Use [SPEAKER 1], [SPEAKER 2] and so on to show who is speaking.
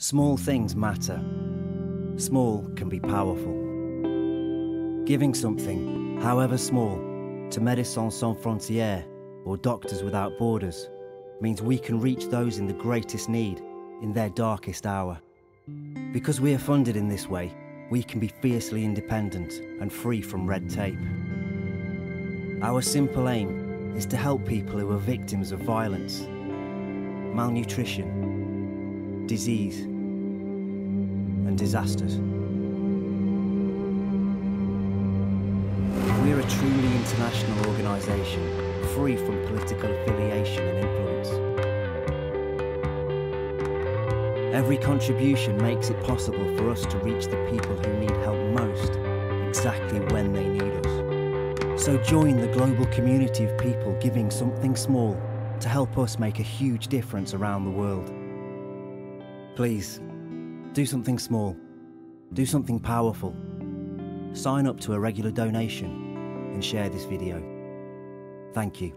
[SPEAKER 1] Small things matter. Small can be powerful. Giving something, however small, to Médecins Sans Frontières or Doctors Without Borders means we can reach those in the greatest need in their darkest hour. Because we are funded in this way, we can be fiercely independent and free from red tape. Our simple aim is to help people who are victims of violence, malnutrition, disease, and disasters. We're a truly international organisation, free from political affiliation and influence. Every contribution makes it possible for us to reach the people who need help most, exactly when they need us. So join the global community of people giving something small to help us make a huge difference around the world. Please, do something small. Do something powerful. Sign up to a regular donation and share this video. Thank you.